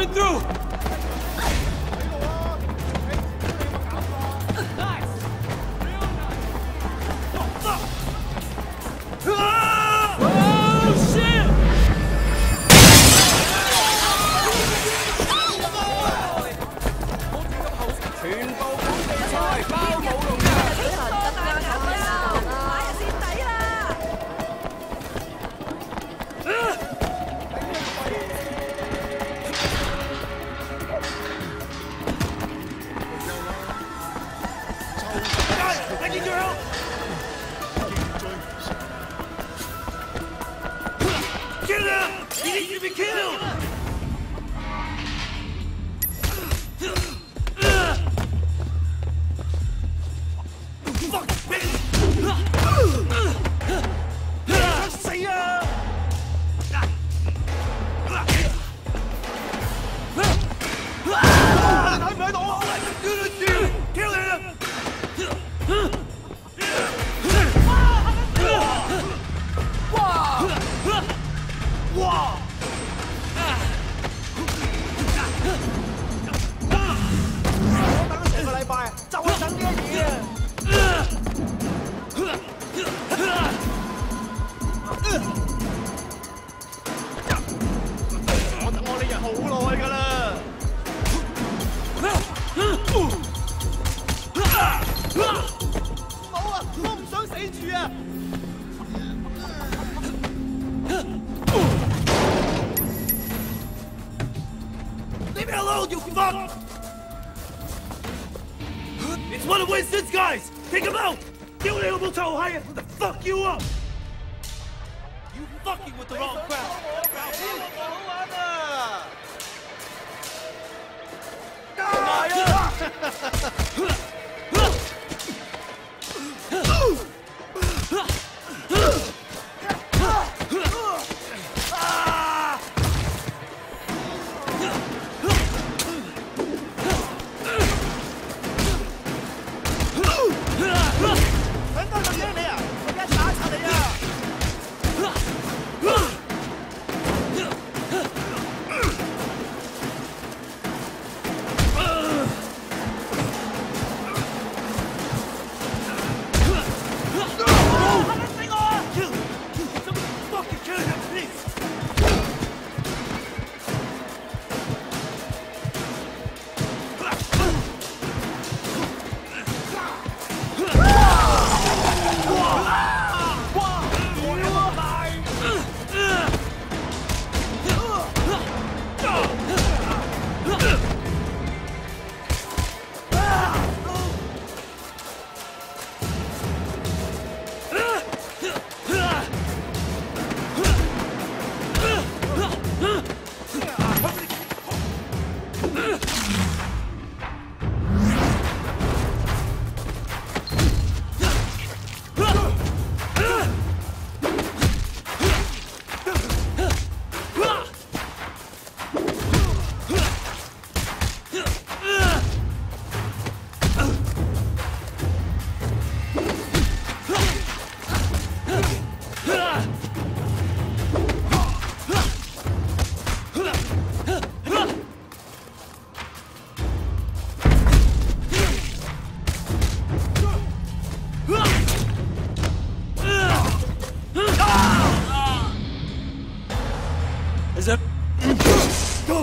Coming through! 成 you fuck! It's one of Winston's guys! Take him out! You able to Ohio for the fuck you up! You fucking with the wrong crowd! Maya!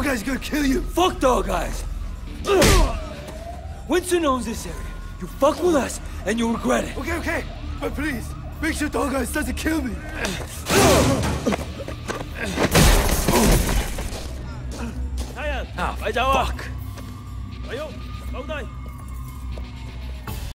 Guy's gonna kill you! Fuck Dogeyes. Winston owns this area. You fuck with us, and you'll regret it. Okay, okay. But please, make sure Dogeyes doesn't kill me. Fuck.